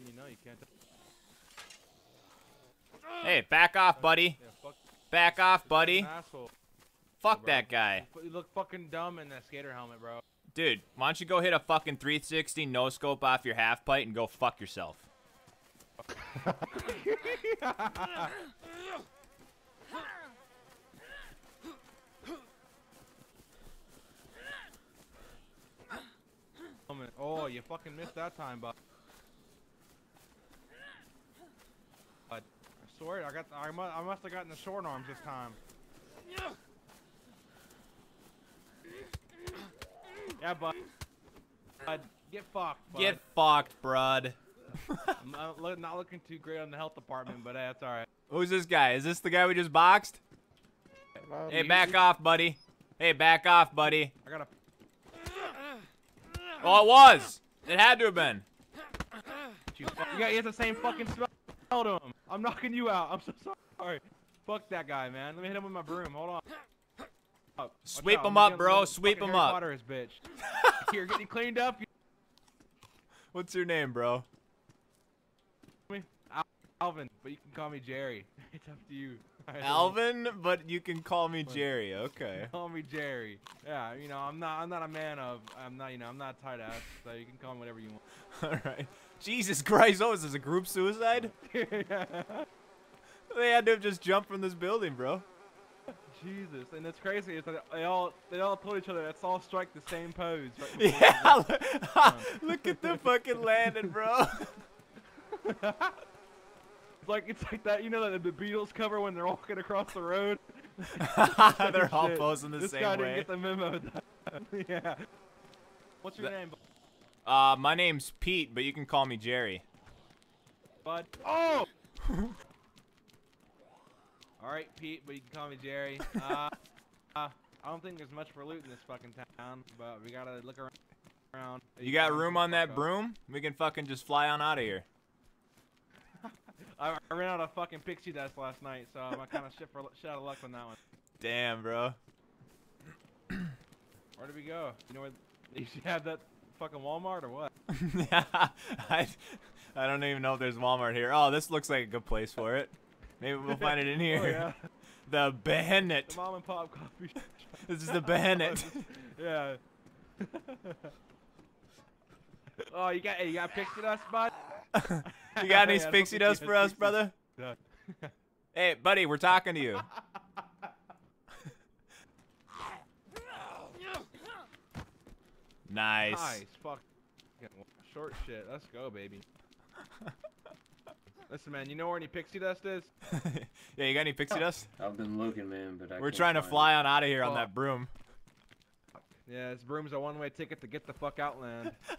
letting you know you can't. Hey, back off, buddy. Yeah, fuck. Back off, buddy. Fuck that guy. You look fucking dumb in that skater helmet, bro. Dude, why don't you go hit a fucking 360 no scope off your half pipe and go fuck yourself? Oh, oh, you fucking missed that time, bud. But I I got. I must. I must have gotten the short arms this time. Yeah, bud. Bud, get fucked. Bud. Get fucked, brud. I'm not, look- not looking too great on the health department, but hey, that's all right. Who's this guy? Is this the guy we just boxed? Hey, back off, buddy. Hey, back off, buddy. I gotta. Oh, it was. It had to have been. You, you got. You have the same fucking smell to him. I'm knocking you out. I'm so sorry. Fuck that guy, man. Let me hit him with my broom. Hold on. Oh, Sweep out. him up, bro. Sweep him Harry up. Potter his bitch. Here, getting cleaned up. What's your name, bro? Me, Alvin, but you can call me Jerry. It's up to you. Alvin, but you can call me Jerry. Okay. Call me Jerry. Yeah, you know, I'm not. I'm not a man of. I'm not. You know, I'm not tight ass. So you can call me whatever you want. All right. Jesus Christ! Oh, is this a group suicide? They had to have just jumped from this building, bro. Jesus, and it's crazy. Is that they all they all told each other let's all strike the same pose. Right Yeah. look- Look at the fucking landing, bro. It's like it's like that. You know that the Beatles cover when they're walking across the road. They're all Shit. posing the this same guy way. didn't get the memo. yeah. What's your That- name, Uh, my name's Pete, but you can call me Jerry. bud? Oh. all right, Pete, but you can call me Jerry. Uh, uh, I don't think there's much for loot in this fucking town, but we gotta look around. around. You got room on that broom? We can fucking just fly on out of here. I, I ran out of fucking pixie dust last night, so I'm kind of shit for shit out of luck on that one. Damn, bro. Where did we go? You know where? You should have that fucking Walmart or what? yeah, I, I don't even know if there's Walmart here. Oh, this looks like a good place for it. Maybe we'll find it in oh, here. Oh yeah, The Bennett. the mom and pop coffee. This is the Bennett. yeah. oh, you got you got pixie dust, bud? You got any I pixie dust for us, brother? Hey, buddy, we're talking to you. nice. Nice, fuck. Short shit. Let's go, baby. Listen, man. You know where any pixie dust is? yeah, you got any pixie dust? I've been looking, man, but I We're can't trying to find fly on out of here on that broom. Yeah, this broom's a one-way ticket to get the fuck out land. it.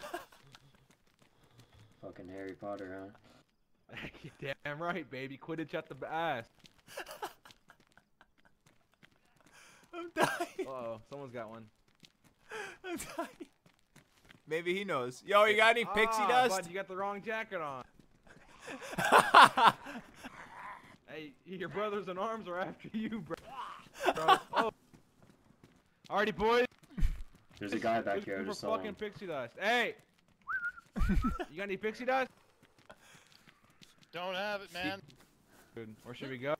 Fucking Harry Potter, huh? You Damn right, baby. Quidditch at the b- ass. I'm dying. Uh oh, someone's got one. I'm dying. Maybe he knows. Yo, you got any pixie ah, dust? Bud, you got the wrong jacket on. Hey, your brothers in arms are after you, bro. bro. Oh. Alrighty, boys. There's a guy back Looking here. I for just saw fucking him. pixie dust. Hey, you got any pixie dust? Don't have it, man. Good. Where should we go?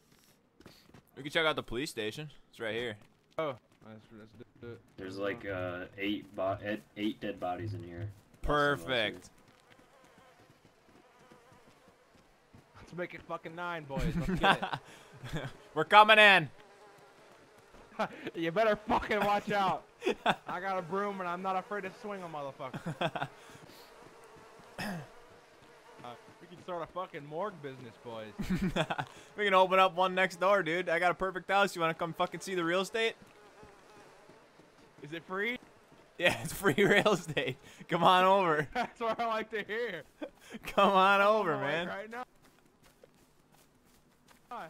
we can check out the police station. It's right here. Oh, let's, let's do it. There's like uh, eight, bo- eight, eight dead bodies in here. Last time I was here. Perfect. Let's make it fucking nine, boys. Let's get We're coming in. you better fucking watch out. I got a broom and I'm not afraid to swing a motherfucker. Uh, we can start a fucking morgue business, boys. we can open up one next door, dude. I got a perfect house. You want to come fucking see the real estate? Is it free? Yeah, it's free real estate. Come on over. That's what I like to hear. Come on over, I'm like man. Right now. Ah,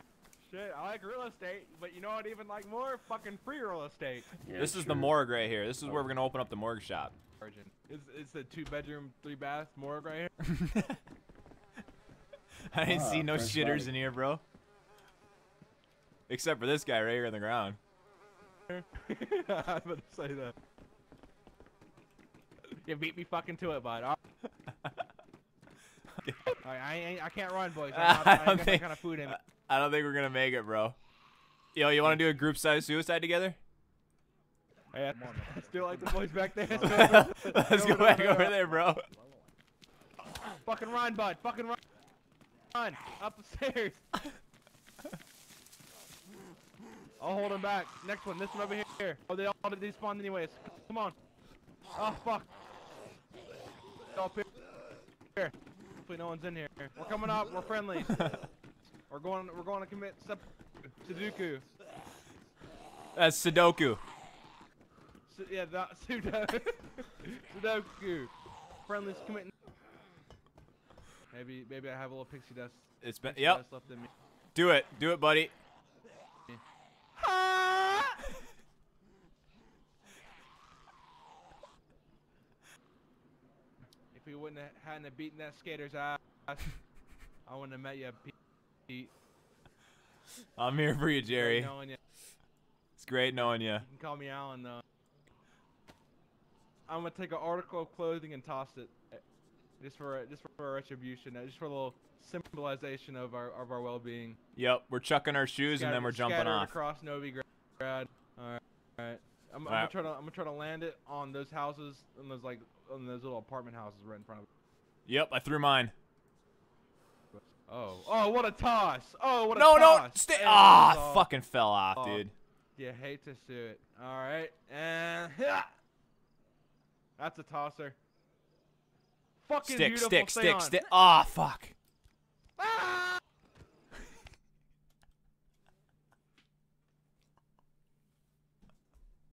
Shit, I like real estate, but you know what? Even like more fucking free real estate. Yeah, This is the morgue right here. This is where we're gonna open up the morgue shop. Origin. It's, it's a two bedroom, three bath morgue right here. I didn't see Ah, no shitters body. in here, bro. Except for this guy right here on the ground. I was about to say that. You beat me fucking to it, bud. All I, I ain't, I can't run, boys. I'm not, I don't got that think- kind of food. I don't think we're gonna make it, bro. Yo, you want to do a group size suicide together? Yeah, still like the boys back there. Let's go back over there, bro. Fucking run, bud. Fucking run. Run up the stairs. I'll hold him back. Next one. This one over here. Oh, they all despawned anyways. Come on. Oh fuck. Up here. Here. Hopefully no one's in here. We're coming up. We're friendly. we're going. We're going to commit Sudoku. That's Sudoku. Yeah, that Sudoku. Sudoku. Friendly's committing. Maybe, maybe I have a little pixie dust. It's been. pixie Yep. left in me. Do it. Do it, buddy. If we wouldn't have hadn't have beaten that skater's ass, I wouldn't have met you, Pete. I'm here for you, Jerry. knowing you. It's great knowing you. You can call me Alan though. I'm gonna take an article of clothing and toss it, eh, just for a- just for retribution, uh, just for a little symbolization of our of our well-being. Yep, we're chucking our shoes and then we're jumping off. across Novi Grad. All right, all right. I'm, I'm Alright. gonna try to I'm gonna try to land it on those houses, on those like on those little apartment houses right in front of. Yep, I threw mine. Oh, oh, what a toss! Oh, what a No, no, toss! stay. Ah, all- fucking fell off, Oh. dude. You hate to see it. All right, and yeah. That's a tosser. Fucking Stick, beautiful. stick, Stay stick, on. stick. Ah, fuck. Ah!